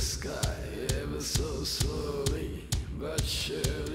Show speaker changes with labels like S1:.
S1: sky ever so slowly, but surely.